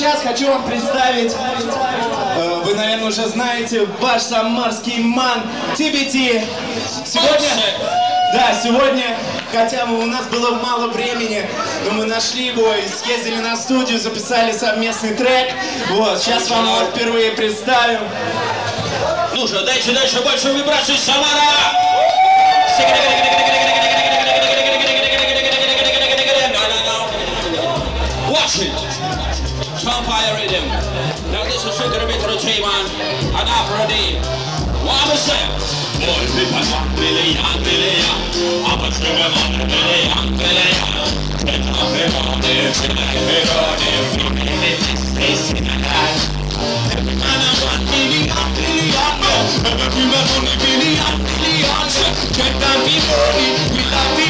сейчас хочу вам представить, э, вы, наверное, уже знаете, ваш самарский ман TBT. Сегодня, да, сегодня, хотя у нас было мало времени, но мы нашли его и съездили на студию, записали совместный трек. Вот, сейчас вам его впервые представим. Ну же, дайте дальше большую вибрацию, Самара! Watch it! Vampire rhythm. Now this is sugar bit of the man. And after a day. What am I saying? Boy, people want million, million. I'm a sugar man, million, million. Get up and on there, get up and on there. We need this space in the life. And I want million, million. Every man on the million, million. Get down, be burning, we love be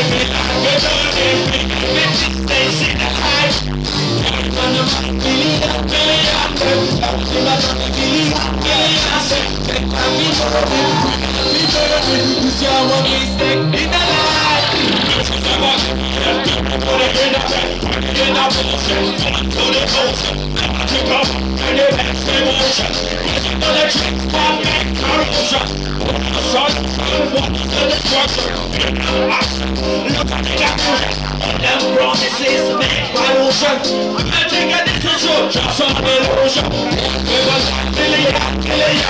belaya, Them promises made by ocean I'm gonna take a decision Just on the ocean We will billion, billion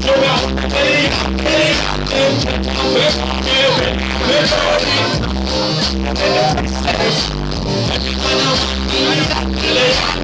Sugar, billion, billion We will, we will, I want to shine for glory Shine every morning Wake up on the morning Want to shine for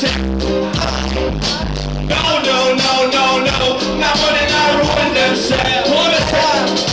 Them no, no, no, no, no, not when I ruin themselves. What is that?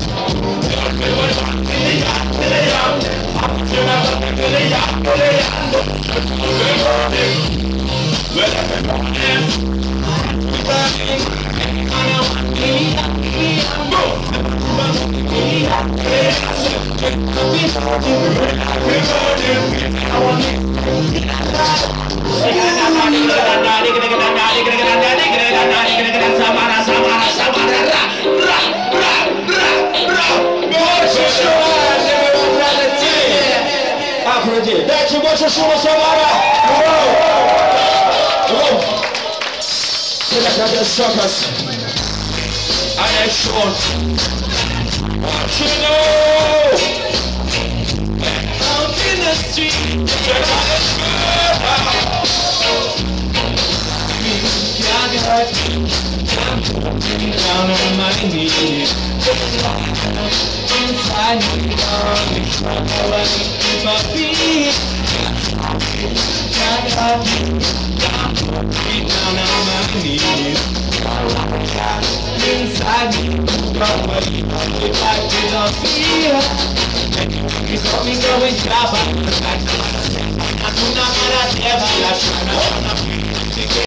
Афроди, дайте больше шума, Самара! Select the suckers. I am short. Down on my knees. Inside me, down, my feet. Down on my knees. Inside me, probably if I did not feel. You saw me going I'm not gonna never last.